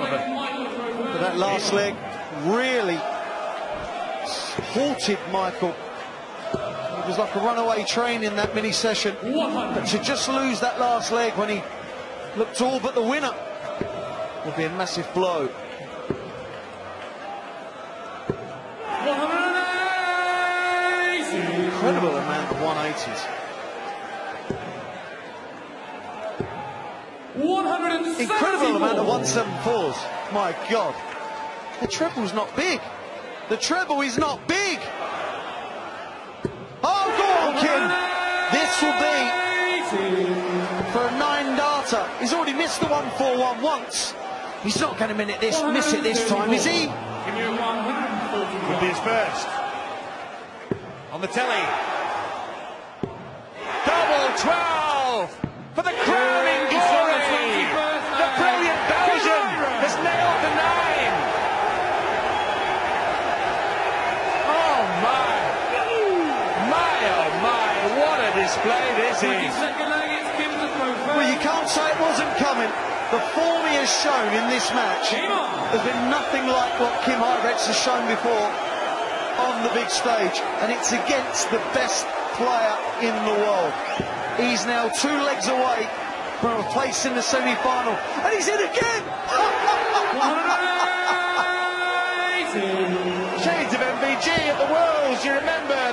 But that last leg really halted Michael. It was like a runaway train in that mini session. But to just lose that last leg when he looked all but the winner would be a massive blow. Incredible amount of 180s. Incredible amount of 174s. My God. The treble's not big. The treble is not big. Oh, go on, Kim. This will be for a nine darter. He's already missed the 141 once. He's not going to miss it this, miss it this time, is he? Give me a 144. Would be his first. On the telly. Double 12 for the crowning glory. The brilliant Belgian has nailed the nine. Oh my. My oh my. What a display this is. Second leg, it's Kim to throw first. Well, you can't say it wasn't coming. The form he has shown in this match has been nothing like what Kim Huybrechts has shown before on the big stage, and it's against the best player in the world. He's now two legs away from a place in the semi-final, and he's in again. Shades of MVG at the Worlds, you remember